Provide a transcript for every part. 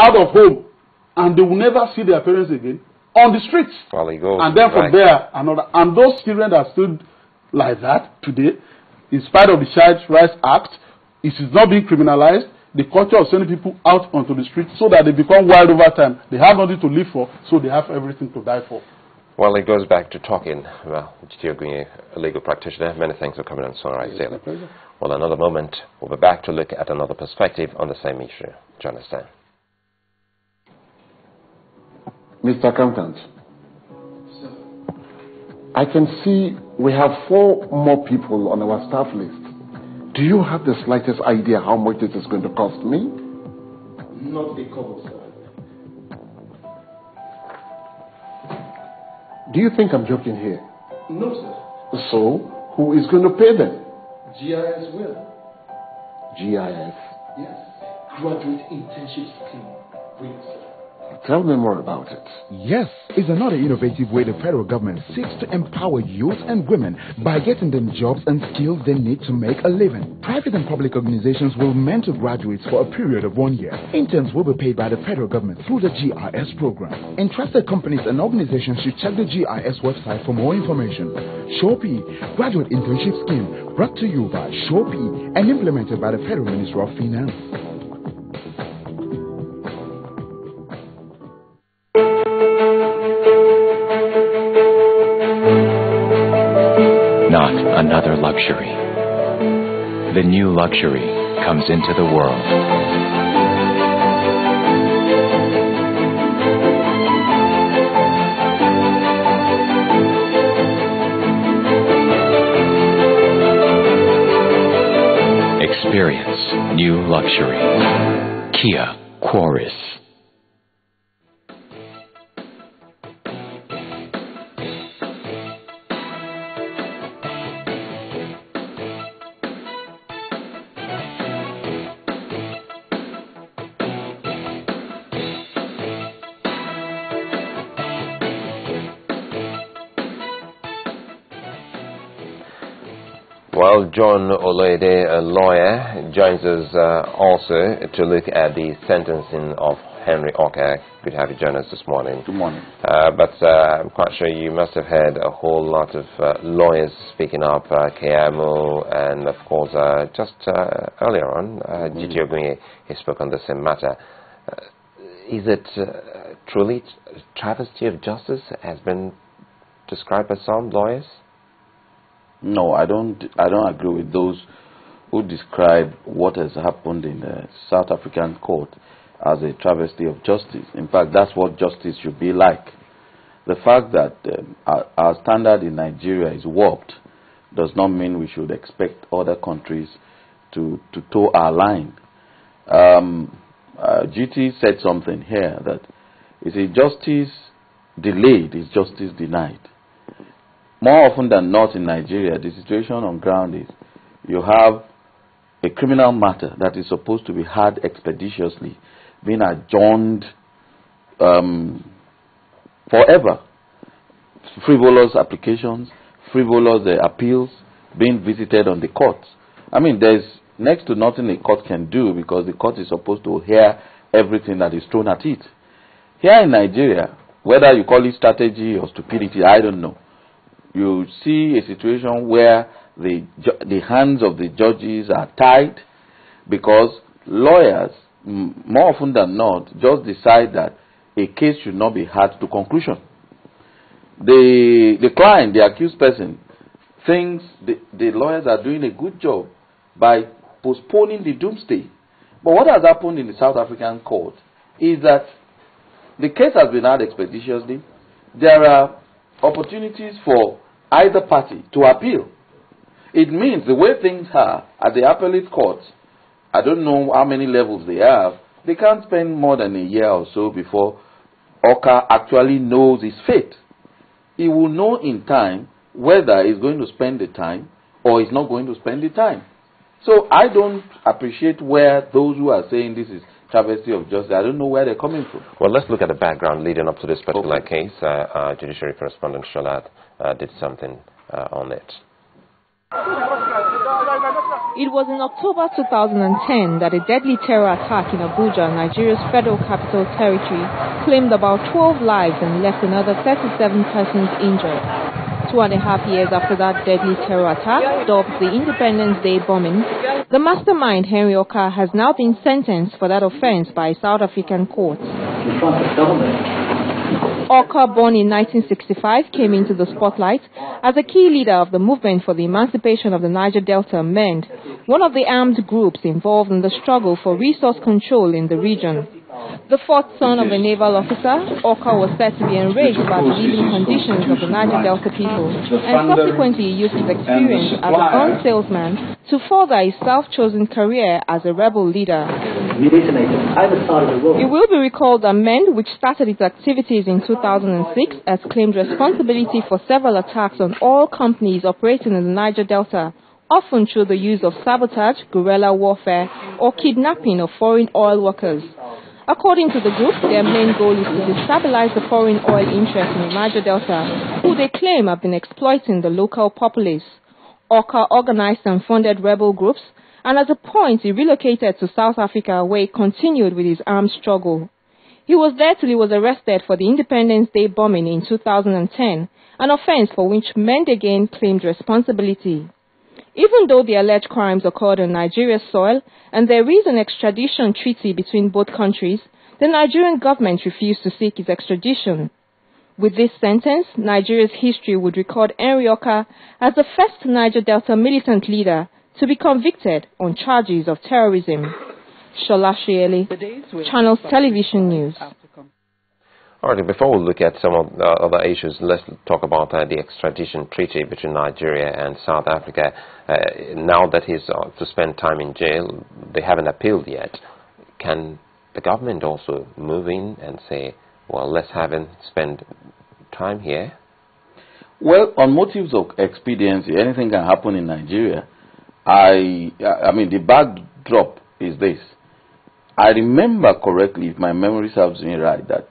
out of home and they will never see their parents again on the streets. Well, he goes. And then from there, another. And those children that are still like that today, in spite of the Child Rights Act, it is not being criminalized. The culture of sending people out onto the streets so that they become wild over time. They have nothing to live for, so they have everything to die for. Well, it goes back to talking. Well, Gunye, a legal practitioner, many thanks for coming on Sunrise Daily. Well, another moment, we'll be back to look at another perspective on the same issue. Do you understand? Mr. Accountant, I can see we have four more people on our staff list. Do you have the slightest idea how much this is going to cost me? Not a couple, sir. Do you think I'm joking here? No, sir. So, who is going to pay them? GIS will. GIS. Yes. Graduate Internship Scheme. Will, sir. Tell me more about it. Yes, it's another innovative way the federal government seeks to empower youth and women by getting them jobs and skills they need to make a living. Private and public organizations will mentor graduates for a period of one year. Interns will be paid by the federal government through the GIS program. Interested companies and organizations should check the GIS website for more information. SURE-P, Graduate Internship Scheme, brought to you by SURE-P and implemented by the Federal Ministry of Finance. Another luxury. The new luxury comes into the world. Experience new luxury. Kia Quoris. Well, John Oloyede, a lawyer, joins us uh, also to look at the sentencing of Henry Okah. Good to have you join us this morning. Good morning. Uh, but uh, I'm quite sure you must have heard a whole lot of uh, lawyers speaking up, uh, and of course, uh, just uh, earlier on, uh, Mm-hmm. He spoke on the same matter. Uh, is it uh, truly travesty of justice has been described by some lawyers? No, I don't. I don't agree with those who describe what has happened in the South African court as a travesty of justice. In fact, that's what justice should be like. The fact that um, our, our standard in Nigeria is warped does not mean we should expect other countries to to toe our line. Um, uh, Jiti said something here that is a justice delayed is justice denied. More often than not in Nigeria, the situation on ground is you have a criminal matter that is supposed to be had expeditiously being adjourned um, forever. Frivolous applications, frivolous uh, appeals being visited on the courts. I mean, there's next to nothing a court can do because the court is supposed to hear everything that is thrown at it. Here in Nigeria, whether you call it strategy or stupidity, I don't know. You see a situation where the the hands of the judges are tied because lawyers, more often than not, just decide that a case should not be had to conclusion. The the client, the accused person, thinks the, the lawyers are doing a good job by postponing the doomsday. But what has happened in the South African court is that the case has been had expeditiously. There are opportunities for either party to appeal. It means the way things are at the appellate court, I don't know how many levels they have, they can't spend more than a year or so before Okah actually knows his fate. He will know in time whether he's going to spend the time or he's not going to spend the time. So I don't appreciate where those who are saying this is travesty of justice, I don't know where they're coming from. Well, let's look at the background leading up to this particular case. Uh, uh, Judiciary correspondent Shalat uh, did something uh, on it. It was in October 2010 that a deadly terror attack in Abuja, Nigeria's federal capital territory, claimed about 12 lives and left another 37 persons injured. Two and a half years after that deadly terror attack, dubbed the Independence Day bombing, the mastermind Henry Okah has now been sentenced for that offense by South African court. Okah, born in 1965, came into the spotlight as a key leader of the movement for the emancipation of the Niger Delta MEND, one of the armed groups involved in the struggle for resource control in the region. The fourth son of a naval officer, Okah was said to be enraged by the living conditions of the Niger Delta people and subsequently used his experience as a gun salesman to further his self-chosen career as a rebel leader. It will be recalled that MEND, which started its activities in 2006, has claimed responsibility for several attacks on all companies operating in the Niger Delta, often through the use of sabotage, guerrilla warfare, or kidnapping of foreign oil workers. According to the group, their main goal is to destabilize the foreign oil interests in the Niger Delta, who they claim have been exploiting the local populace. Okah organized and funded rebel groups, and at a point he relocated to South Africa where he continued with his armed struggle. He was there till he was arrested for the Independence Day bombing in 2010, an offense for which MEND again claimed responsibility. Even though the alleged crimes occurred on Nigeria's soil and there is an extradition treaty between both countries, the Nigerian government refused to seek his extradition. With this sentence, Nigeria's history would record Henry Okah as the first Niger Delta militant leader to be convicted on charges of terrorism. Shola Shieli, Channels Television News. All right, before we look at some of the other issues, let's talk about uh, the extradition treaty between Nigeria and South Africa. Uh, now that he's uh, to spend time in jail, they haven't appealed yet. Can the government also move in and say, well, let's have him spend time here? Well, on motives of expediency, anything can happen in Nigeria. I, I mean, the backdrop is this. I remember correctly, if my memory serves me right, that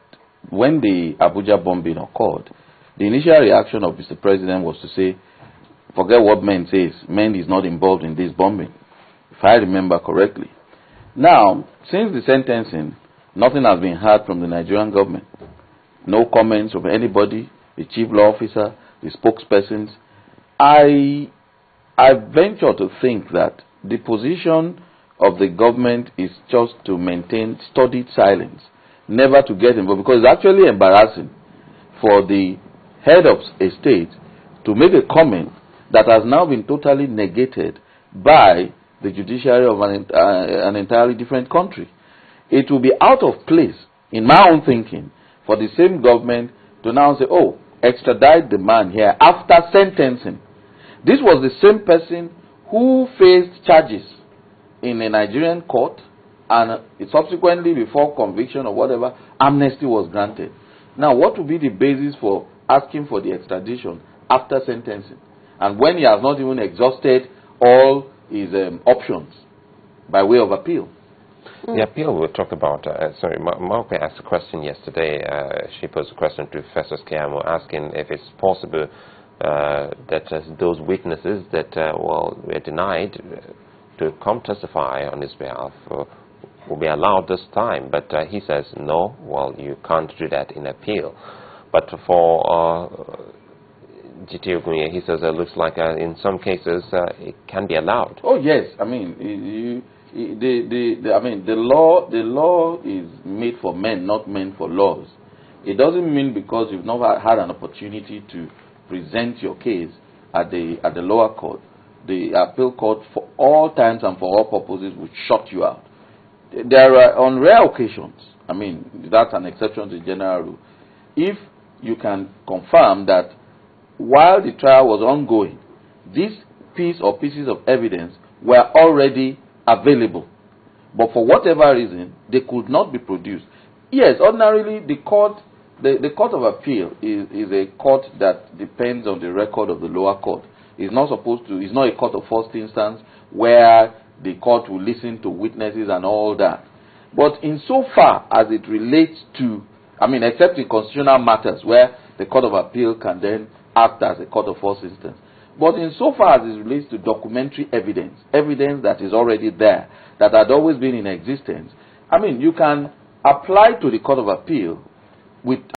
when the Abuja bombing occurred, the initial reaction of Mr. President was to say, forget what MEND says, MEND is not involved in this bombing, if I remember correctly. Now, since the sentencing, nothing has been heard from the Nigerian government. No comments of anybody, the chief law officer, the spokespersons. I, I venture to think that the position of the government is just to maintain studied silence never to get involved because it's actually embarrassing for the head of a state to make a comment that has now been totally negated by the judiciary of an, uh, an entirely different country. It will be out of place, in my own thinking, for the same government to now say, oh, extradite the man here after sentencing. This was the same person who faced charges in a Nigerian court and subsequently before conviction or whatever, amnesty was granted. Now, what would be the basis for asking for the extradition after sentencing? And when he has not even exhausted all his um, options by way of appeal. The appeal we talked about, uh, sorry, Maupe asked a question yesterday. Uh, she posed a question to Professor Skiamo asking if it's possible uh, that uh, those witnesses that, uh, well, were denied uh, to come testify on his behalf will be allowed this time. But uh, he says, no, well, you can't do that in appeal. But for uh, Ogunye, he says it looks like uh, in some cases uh, it can be allowed. Oh yes, I mean, you, the, the, the, I mean, the law, the law is made for men, not meant for laws. It doesn't mean because you've never had an opportunity to present your case at the at the lower court, the appeal court for all times and for all purposes will shut you out there are on rare occasions, I mean, that's an exception to the general rule. If you can confirm that while the trial was ongoing, this piece or pieces of evidence were already available, but for whatever reason they could not be produced. Yes, ordinarily the court, the, the court of appeal is, is a court that depends on the record of the lower court. It's not supposed to. It's not a court of first instance where the court will listen to witnesses and all that. But in so far as it relates to, I mean, except in constitutional matters where the Court of Appeal can then act as a court of first instance. But insofar as it relates to documentary evidence, evidence that is already there, that had always been in existence, I mean, you can apply to the Court of Appeal with